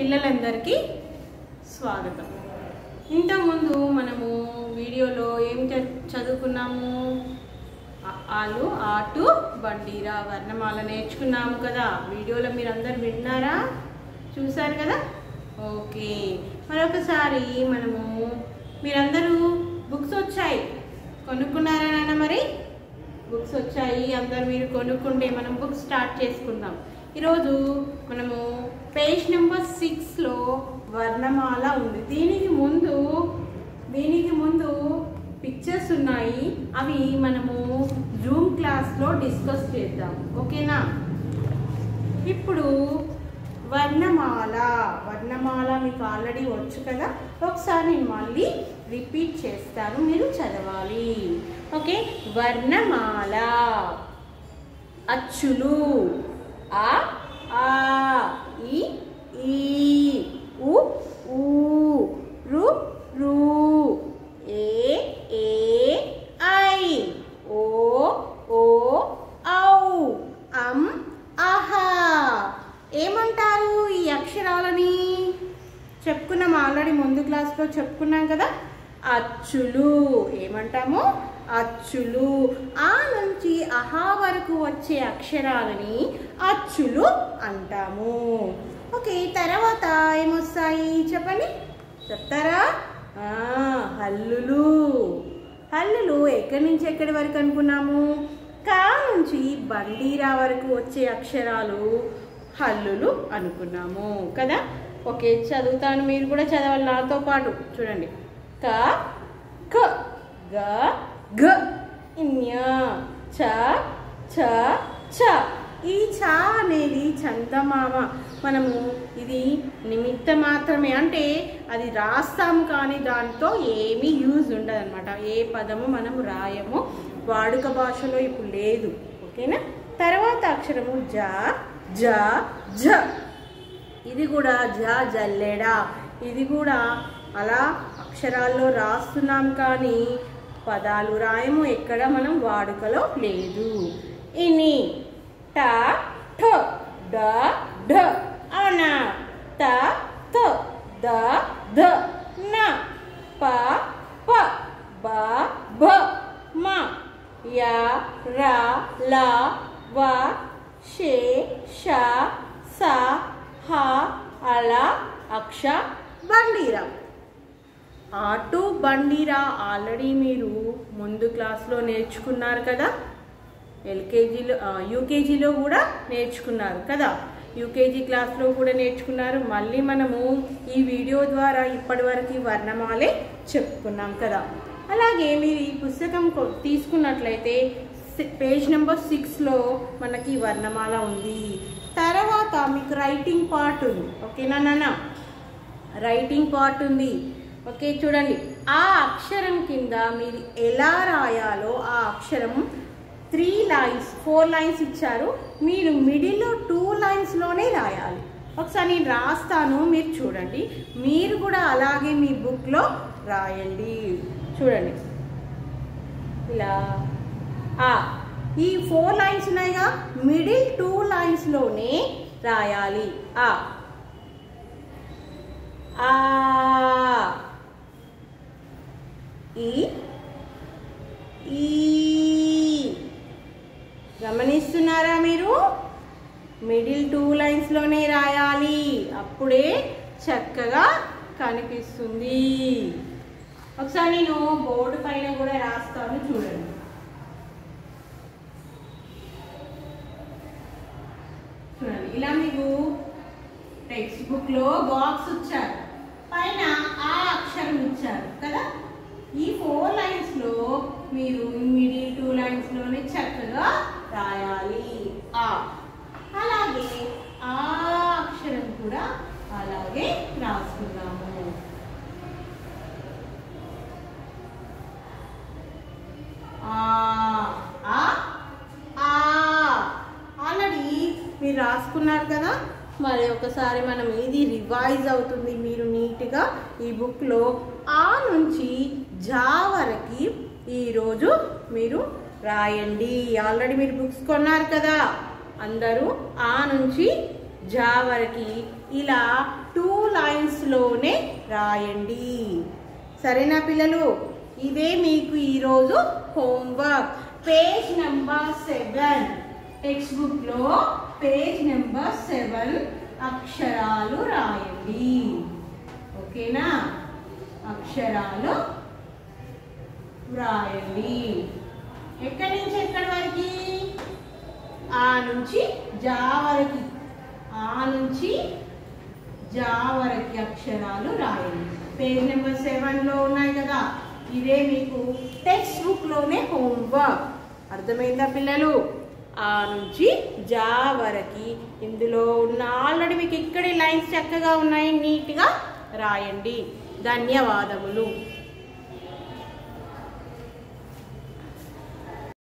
పిల్లలందరికీ స్వాగతం. ఇంతకుముందు మనము వీడియోలో ఏం చదువుకున్నాము? ఆలు ఆటు బండిరా వర్ణమాల నేర్చుకున్నాము కదా. వీడియోలో మీరు అందరు విన్నారా? చూసారు కదా? ఓకే. మరొకసారి మనము మీరందరూ బుక్స్ వచ్చాయి. కొనుక్కున్నారా నాన్న మరి? బుక్స్ వచ్చాయి. అందరు మీరు కొనుక్కుంటే మనం బుక్స్ స్టార్ట్ చేసుకుందాం. ఈరోజు మనము పేజ్ నెంబర్ సిక్స్లో వర్ణమాల ఉంది. దీనికి ముందు దీనికి ముందు పిక్చర్స్ ఉన్నాయి. అవి మనము జూమ్ క్లాస్లో డిస్కస్ చేద్దాం. ఓకేనా? ఇప్పుడు వర్ణమాల. వర్ణమాల మీకు ఆల్రెడీ వచ్చు కదా? ఒకసారి నేను మళ్ళీ రిపీట్ చేస్తాను. మీరు చదవాలి. ఓకే? వర్ణమాల. అచ్చులు. ఆ? ఆ. ఈ? ఈ. ఉ? ఊ. రు? రు. ఏ? ఏ? ఐ. ఓ? ఓ? ఔ. అం? ఆహా. ఏమంటారు ఈ అక్షరాలని? చెప్పుకున్నాం ఆల్రెడీ ముందు క్లాస్లో చెప్పుకున్నాం కదా. అచ్చులు. ఏమంటాము? అచ్చులు. ఆ నుంచి అహా వరకు వచ్చే అక్షరాలని అచ్చులు అంటాము. ఓకే తర్వాత ఏమొస్తాయి చెప్పండి? చెప్తారా? హల్లులు. హల్లులు ఎక్కడి నుంచి ఎక్కడి వరకు అనుకున్నాము? కా నుంచి బండీరా వరకు వచ్చే అక్షరాలు హల్లులు అనుకున్నాము కదా? ఓకే చదువుతాను. మీరు కూడా చదవాలి నాతో పాటు. చూడండి. కా క గ గ ఇన్య చ చ చ ఈ చ అనేది చందమామ మనము ఇది నిమిత్త మాత్రమే. అంటే అది రాస్తాం కానీ దాంతో ఏమీ యూజ్ ఉండదన్నమాట. ఏ పదము మనం రాయము వాడుక భాషలో ఇప్పుడు లేదు. ఓకేనా? తర్వాత అక్షరము జ జ జ. ఇది కూడా జ జల్లెడా. ఇది కూడా అలా అక్షరాల్లో రాస్తున్నాం కానీ పదాలు రాయము ఎక్కడ మనం వాడుకలో లేదు. ఇని ట ఠ డ ఢ అన త థ ద ధ న ప ప బ భ మ య ర ల వ షే ష స హ అల అక్ష బండీరా. ఆటో బండిరా ఆల్రెడీ మీరు ముందు క్లాస్లో నేర్చుకున్నారు కదా? ఎల్కేజీలో యూకేజీలో కూడా నేర్చుకున్నారు కదా? యూకేజీ క్లాస్లో కూడా నేర్చుకున్నారు. మళ్ళీ మనము ఈ వీడియో ద్వారా ఇప్పటివరకు వర్ణమాలే చెప్పుకున్నాం కదా. అలాగే మీరు ఈ పుస్తకం తీసుకున్నట్లయితే పేజ్ నెంబర్ సిక్స్లో మనకి వర్ణమాల ఉంది. తర్వాత మీకు రైటింగ్ పార్ట్ ఉంది. ఓకేనా నాన్న రైటింగ్ పార్ట్ ఉంది. ఓకే చూడండి. ఆ అక్షరం కింద మీరు ఎలా రాయాలో ఆ అక్షరం త్రీ లైన్స్ ఫోర్ లైన్స్ ఇచ్చారు. మీరు మిడిల్లో టూ లైన్స్లోనే రాయాలి. ఒకసారి నేను రాస్తాను మీరు చూడండి. మీరు కూడా అలాగే మీ బుక్లో రాయండి. చూడండి. ఇలా. ఆ ఈ ఫోర్ లైన్స్ ఉన్నాయిగా. మిడిల్ టూ లైన్స్లోనే రాయాలి. ఆ. ఆ. ఈ ఈ. గమనిస్తున్నారా మీరు? మిడిల్ టూ లైన్స్లోనే రాయాలి. అప్పుడే చక్కగా కనిపిస్తుంది. ఒకసారి నేను బోర్డు పైన కూడా రాస్తాను చూడండి. చూడండి ఇలా మీకు టెక్స్ట్ బుక్లో బాక్స్ ఇచ్చారు. పైన ఆ అక్షరం ఇచ్చారు కదా? ఈ ఫోర్ లైన్స్లో మీరు మిడిల్ టూ లైన్స్లోనే చక్కగా రాయాలి. ఆ. అలాగే ఆ అక్షరం కూడా అలాగే రాసుకున్నాము ఆ ఆ ఆ. ఆల్రెడీ మీరు రాసుకున్నారు కదా? మరి ఒకసారి మనం ఇది రివైజ్ అవుతుంది మీరు నీట్గా ఈ బుక్లో ఆ నుంచి జా వరకు ఈరోజు మీరు రాయండి. ఆల్రెడీ మీరు బుక్స్ కొన్నారు కదా. అందరూ ఆ నుంచి జా వరకు ఇలా టూ లైన్స్లోనే రాయండి. సరేనా పిల్లలు? ఇదే మీకు ఈరోజు homework. Page number seven. Text బుక్లో పేజ్ నెంబర్ సెవెన్ అక్షరాలు రాయండి. ఓకేనా? అక్షరాలు వ్రాయండి. ఎక్కడి నుంచి ఎక్కడి వరకు? ఆ నుంచి జా వరకు. ఆ నుంచి జా వరకు అక్షరాలు రాయండి. పేజ్ నెంబర్ సెవెన్లో ఉన్నాయి కదా. ఇదే మీకు టెక్స్ట్ బుక్లోనే హోంవర్క్. అర్థమైందా పిల్లలు? ఆ నుంచి జా వరకు. ఇందులో ఉన్న ఆల్రెడీ మీకు ఇక్కడే లైన్స్ చక్కగా ఉన్నాయి నీట్గా రాయండి. ధన్యవాదములు.